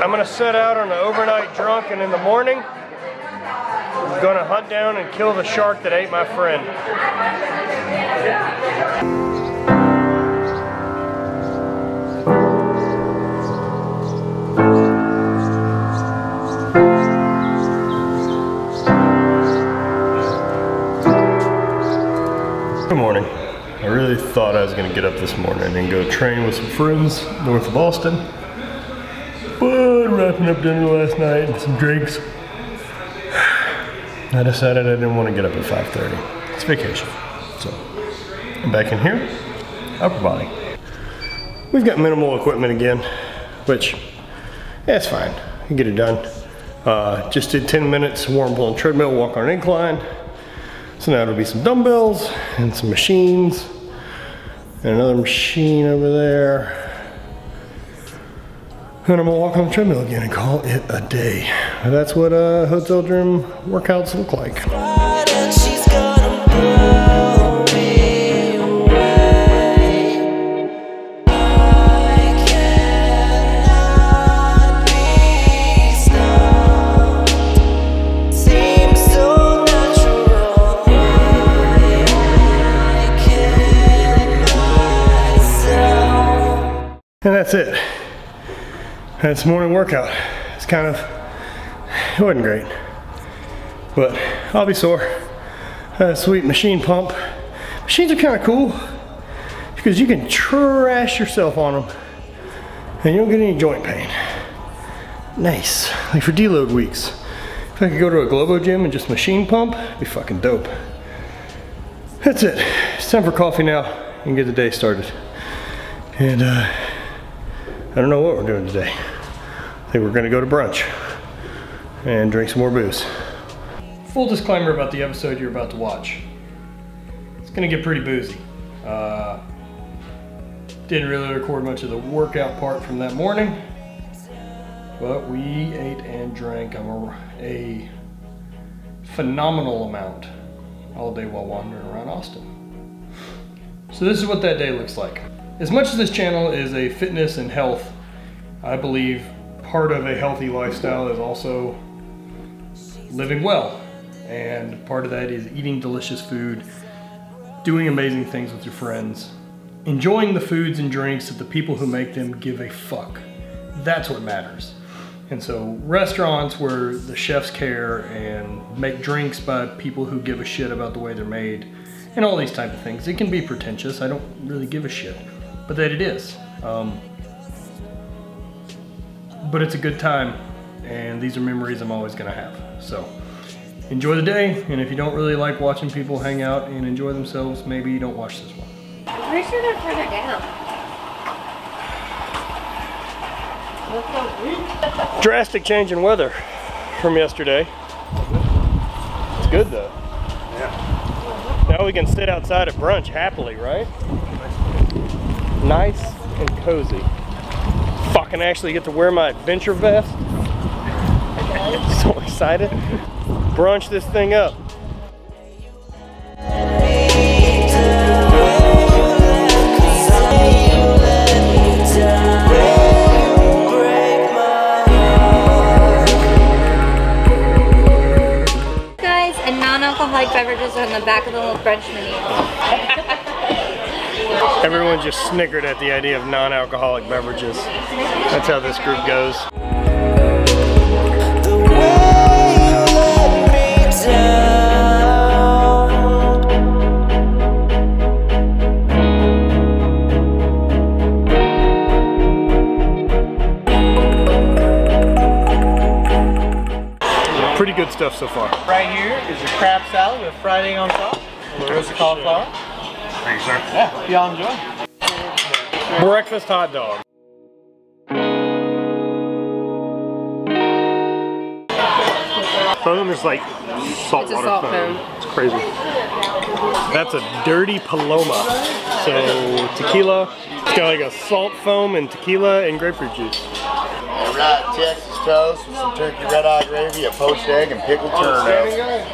I'm gonna set out on an overnight drunk and in the morning, I'm gonna hunt down and kill the shark that ate my friend. Good morning. I really thought I was gonna get up this morning and go train with some friends north of Austin. Wrapping up dinner last night and some drinks, I decided I didn't want to get up at 5.30. It's vacation. So, I'm back in here, upper body. We've got minimal equipment again, which, yeah, it's fine. You get it done. Uh, just did 10 minutes warm pulling treadmill, walk on incline. So now it'll be some dumbbells and some machines and another machine over there. And I'm gonna walk on the treadmill again and call it a day. And that's what uh, hotel gym workouts look like. and she's gonna And. That's morning workout. It's kind of, it wasn't great. But I'll be sore. Sweet machine pump. Machines are kind of cool because you can trash yourself on them and you don't get any joint pain. Nice. Like for deload weeks. If I could go to a Globo gym and just machine pump, be fucking dope. That's it. It's time for coffee now and get the day started. And uh, I don't know what we're doing today. I think we're gonna go to brunch and drink some more booze. Full disclaimer about the episode you're about to watch. It's gonna get pretty boozy. Uh, didn't really record much of the workout part from that morning, but we ate and drank a, a phenomenal amount all day while wandering around Austin. So this is what that day looks like. As much as this channel is a fitness and health, I believe part of a healthy lifestyle is also living well. And part of that is eating delicious food, doing amazing things with your friends, enjoying the foods and drinks that the people who make them give a fuck. That's what matters. And so restaurants where the chefs care and make drinks by people who give a shit about the way they're made and all these type of things. It can be pretentious. I don't really give a shit, but that it is. Um, but it's a good time and these are memories I'm always gonna have. So enjoy the day. And if you don't really like watching people hang out and enjoy themselves, maybe you don't watch this one. I'm Pretty sure they're further down. drastic change in weather from yesterday. It's good though. Yeah. Now we can sit outside at brunch happily, right? Nice and cozy. Fucking actually get to wear my adventure vest. so excited. Brunch this thing up. Guys, and non-alcoholic beverages are on the back of the little brunch menu. Everyone just snickered at the idea of non-alcoholic beverages. That's how this group goes. Yeah, y'all enjoy. Breakfast hot dog. Foam is like salt water salt foam. foam. It's crazy. That's a dirty Paloma. So tequila. It's got like a salt foam and tequila and grapefruit juice. Right, Texas toast with some turkey red eye gravy, a poached egg, and pickled turnip.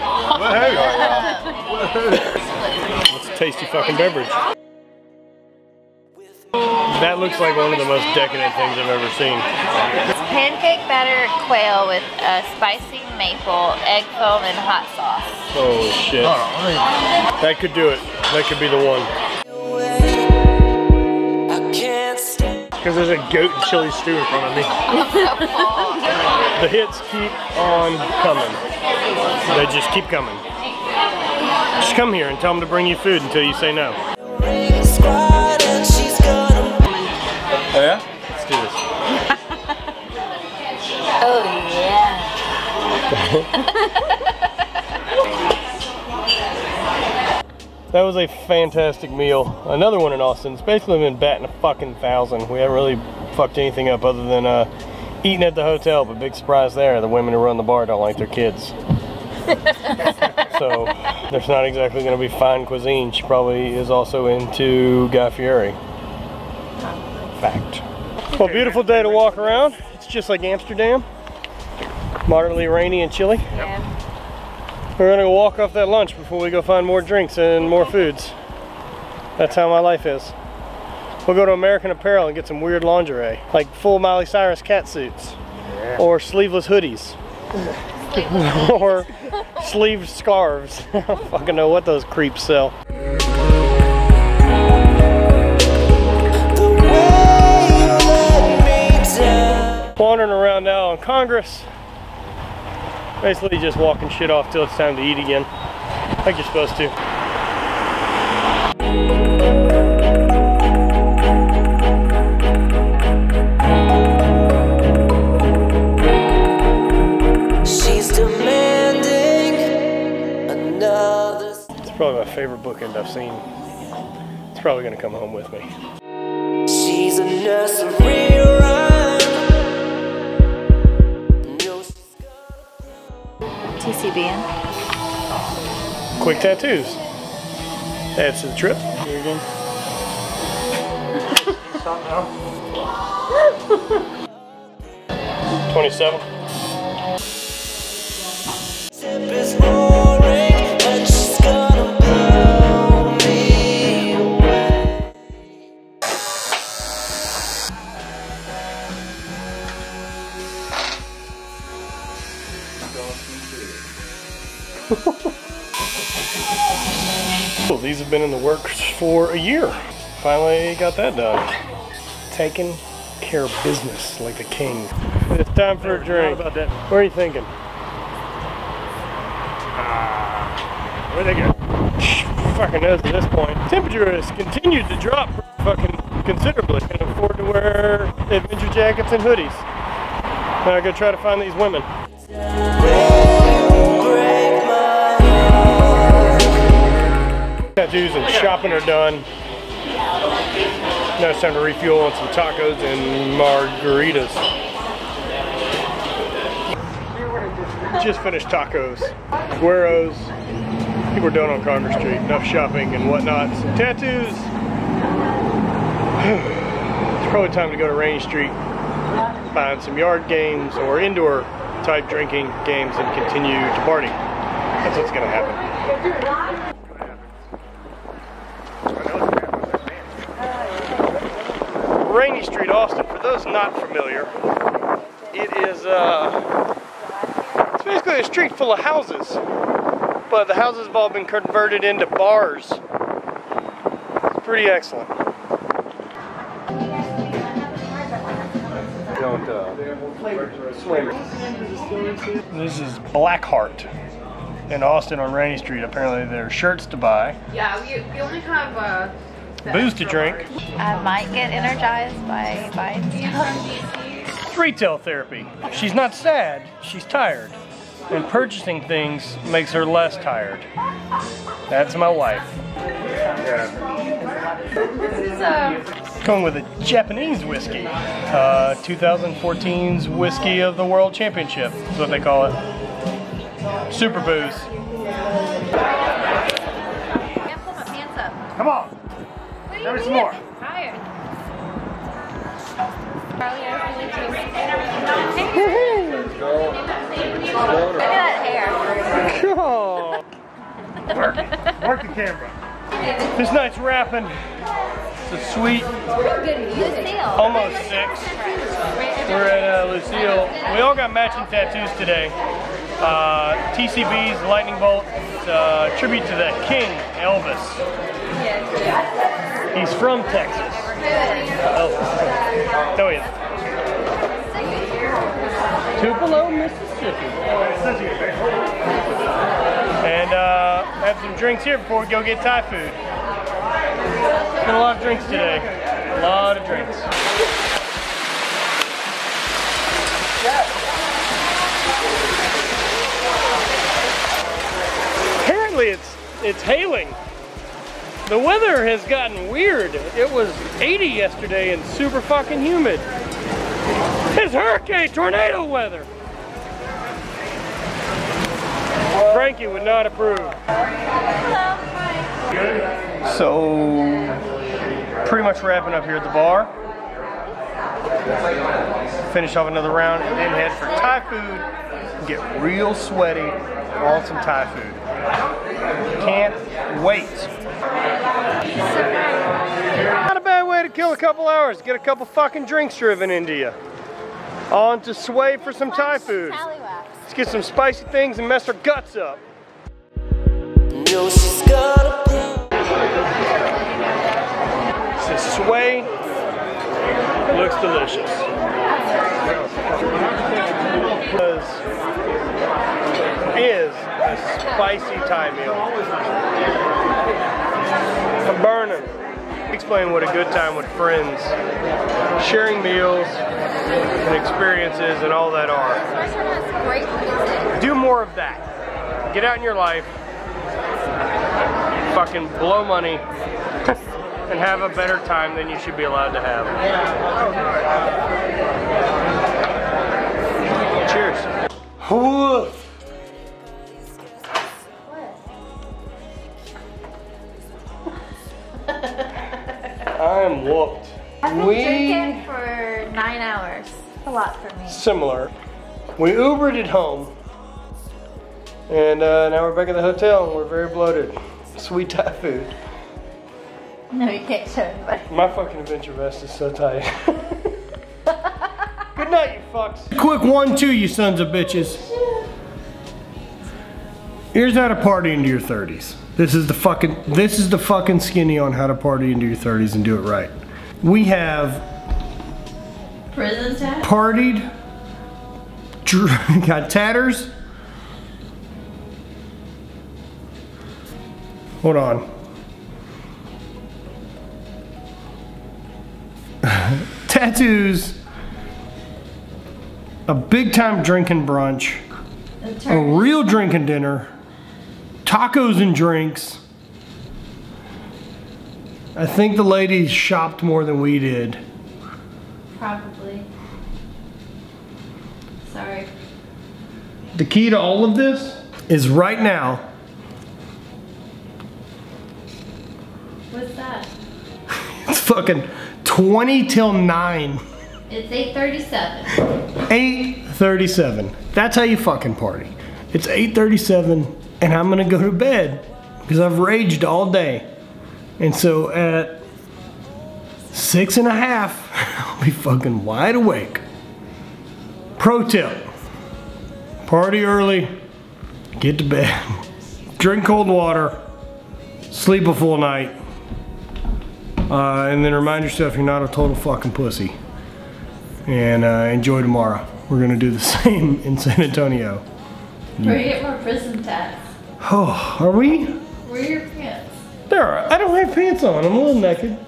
It's a tasty fucking beverage. That looks like one of the most decadent things I've ever seen. It's pancake batter quail with a spicy maple, egg foam, and hot sauce. Oh shit. That could do it. That could be the one. I can't stand Because there's a goat and chili stew in front of me. The hits keep on coming. They just keep coming. Just come here and tell them to bring you food until you say no. ring squad and she's gonna Oh yeah? Let's do this. Oh yeah. That was a fantastic meal. Another one in Austin. It's basically been batting a fucking thousand. We haven't really fucked anything up other than uh, eating at the hotel, but big surprise there. The women who run the bar don't like their kids. so there's not exactly going to be fine cuisine. She probably is also into Guy Fieri. Fact. Well, beautiful day to walk around. It's just like Amsterdam. Moderately rainy and chilly. We're gonna go walk off that lunch before we go find more drinks and more foods. That's how my life is. We'll go to American Apparel and get some weird lingerie, like full Miley Cyrus cat suits, or sleeveless hoodies, or sleeve scarves. I don't fucking know what those creeps sell. Wandering around now on Congress, basically just walking shit off till it's time to eat again, like you're supposed to. Favorite bookend I've seen. It's probably gonna come home with me. She's a nursery rhyme. No, she's TCB. Quick tattoos. That's the trip. Here again. 27. Well, these have been in the works for a year. Finally got that done. Taking care of business like a king. It's time for a drink. What are you thinking? Ah. Where they go? Fucking knows at this point. Temperature has continued to drop fucking considerably. Can afford to wear adventure jackets and hoodies. Now I gotta try to find these women. Tattoos and shopping are done. Now it's time to refuel on some tacos and margaritas. Just finished tacos, gueros. Think we're done on Congress Street. Enough shopping and whatnot. Some tattoos. It's probably time to go to Rainey Street, find some yard games or indoor type drinking games and continue to party. That's what's gonna happen. Rainey Street, Austin. For those not familiar, it is uh, it's basically a street full of houses, but the houses have all been converted into bars. It's pretty excellent. Don't uh, swim. This is Blackheart in Austin on Rainey Street. Apparently, there are shirts to buy, Yeah, we, we only have uh, the booze to drink. I might get energized by buying stuff. It's retail therapy. She's not sad, she's tired. And purchasing things makes her less tired. That's my wife. This is uh, Going with a Japanese whiskey. Uh, 2014's Whiskey of the World Championship is what they call it. Super booze. Can't pull my pants up. Come on. Some mean? more. Tired. Look at that hair. Oh. Work Work the camera. This night's wrapping. a sweet almost six. We're at uh, Lucille. We all got matching tattoos today. Uh, TCB's Lightning Bolt, it's a tribute to the King, Elvis. He's from Texas. Oh, No, he isn't. Tupelo, Mississippi. And uh, have some drinks here before we go get Thai food. Been a lot of drinks today. A lot of drinks. Apparently it's it's hailing. The weather has gotten weird. It was 80 yesterday and super fucking humid. It's hurricane tornado weather. Frankie would not approve. So, pretty much wrapping up here at the bar. Finish off another round and then head for Thai food. Get real sweaty on some Thai food. Can't wait. Not a bad way to kill a couple hours. Get a couple fucking drinks driven into you. On to Sway for some Thai food. Let's get some spicy things and mess our guts up. No, she's gonna pay. This Sway looks delicious. Because is a spicy Thai meal. I'm burning. Explain what a good time with friends, sharing meals and experiences and all that are. Do more of that. Get out in your life, fucking blow money, and have a better time than you should be allowed to have. Cheers. Woof. I'm whooped. I've been We drinking for nine hours. A lot for me. similar. We Ubered it home, and uh, now we're back at the hotel, and we're very bloated. Sweet Thai food. No, you can't show anybody. My fucking adventure vest is so tight. Good night, you fucks. Quick one, two, you sons of bitches. Here's how to party into your 30s. This is the fucking this is the fucking skinny on how to party into your 30s and do it right. We have Prison tat? partied, got tatters. Hold on. Tattoos, a big time drinking brunch, a real drinking dinner, tacos and drinks. I think the ladies shopped more than we did. Probably. Sorry. The key to all of this is right now, What's that? it's fucking 20 till 9. It's 8.37. 8:37. That's how you fucking party. It's 8:37 and I'm to go to bed because I've raged all day. And so at six and a half, I'll be fucking wide awake. Pro tip. Party early, get to bed, drink cold water, sleep a full night, uh, and then remind yourself you're not a total fucking pussy. And uh, enjoy tomorrow. We're gonna do the same in San Antonio. Where you get more prison tats? Oh, are we? Where are your pants? There. Are, I don't have pants on. I'm a little naked.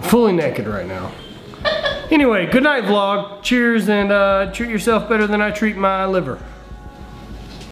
Fully naked right now. anyway, good night, vlog. Cheers, and uh, treat yourself better than I treat my liver.